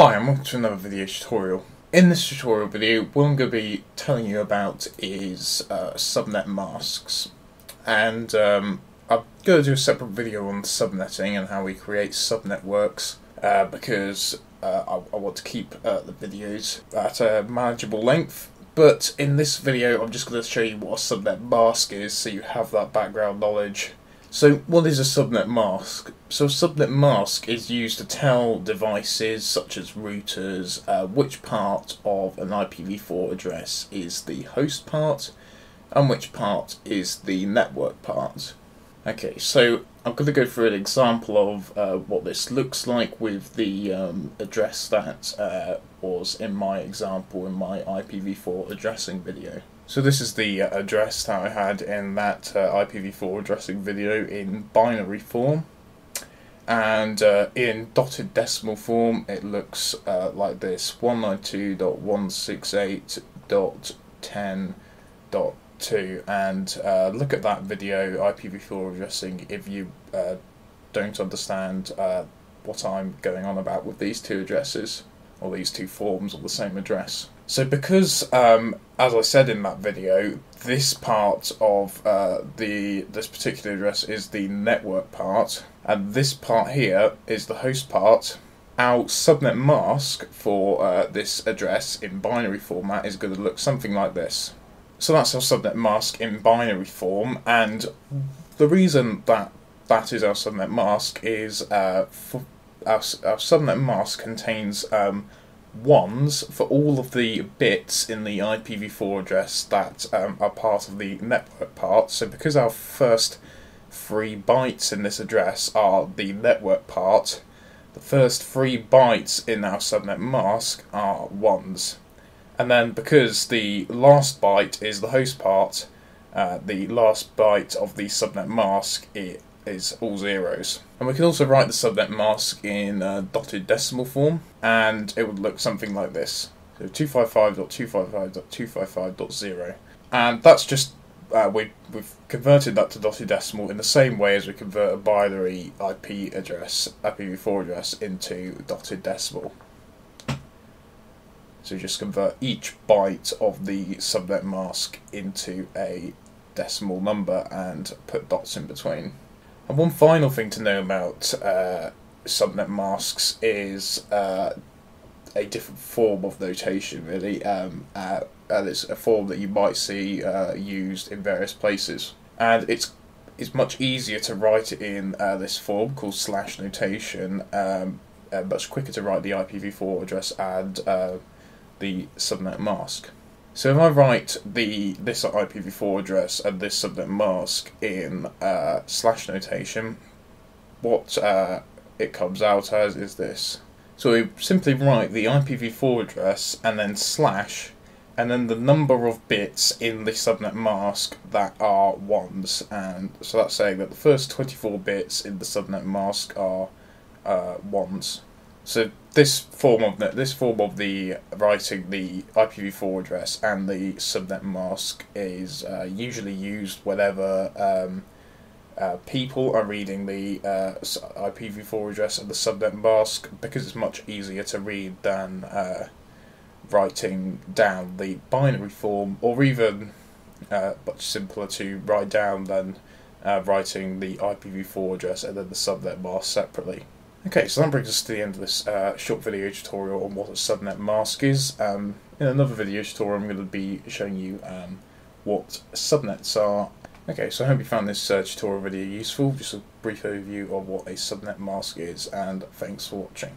Hi, and welcome to another video tutorial. In this tutorial video, what I'm going to be telling you about is uh, subnet masks. And um, I'm going to do a separate video on subnetting and how we create subnetworks uh, because uh, I, I, want to keep uh, the videos at a manageable length. But in this video, I'm just going to show you what a subnet mask is so you have that background knowledge so what is a subnet mask? So a subnet mask is used to tell devices such as routers uh, which part of an IPv4 address is the host part and which part is the network part. Okay, so I'm going to go through an example of uh, what this looks like with the um, address that uh, was in my example in my IPv4 addressing video. So this is the uh, address that I had in that uh, IPv4 addressing video in binary form. And uh, in dotted decimal form, it looks uh, like this 192.168.10.2. And uh, look at that video, IPv4 addressing, if you uh, don't understand what I'm going on about with these two addresses, or these two forms of the same address. So because, um, as I said in that video, this part of uh, the this particular address is the network part, and this part here is the host part. Our subnet mask for uh, this address in binary format is going to look something like this. So that's our subnet mask in binary form, and the reason that that is our subnet mask is uh, our, our subnet mask contains um, ones for all of the bits in the IPv4 address that um, are part of the network part. So because our first three bytes in this address are the network part, the first three bytes in our subnet mask are ones. And then because the last byte is the host part, uh, the last byte of the subnet mask it is all zeros. And we can also write the subnet mask in dotted decimal form, and it would look something like this. So 255.255.255.0. And that's just, uh, we, we've converted that to dotted decimal in the same way as we convert a binary IP address, IPv4 address, into dotted decimal. So just convert each byte of the subnet mask into a decimal number and put dots in between. And one final thing to know about uh, subnet masks is uh, a different form of notation, really, um, uh, and it's a form that you might see uh, used in various places. And it's it's much easier to write it in uh, this form called slash notation, um, much quicker to write the IPv4 address and uh, the subnet mask. So if I write the this IPv4 address and this subnet mask in uh, slash notation, what uh, it comes out as is this. So we simply write the IPv4 address and then slash and then the number of bits in the subnet mask that are ones and so that's saying that the first 24 bits in the subnet mask are uh, ones. So this form of the, this form of the writing the IPv4 address and the subnet mask is uh, usually used whenever um, uh, people are reading the uh, IPv4 address and the subnet mask because it's much easier to read than uh, writing down the binary form or even uh, much simpler to write down than uh, writing the IPv4 address and then the subnet mask separately. Okay, so that brings us to the end of this uh, short video tutorial on what a subnet mask is. Um, in another video tutorial I'm going to be showing you um, what subnets are. Okay, so I hope you found this uh, tutorial video useful, just a brief overview of what a subnet mask is, and thanks for watching.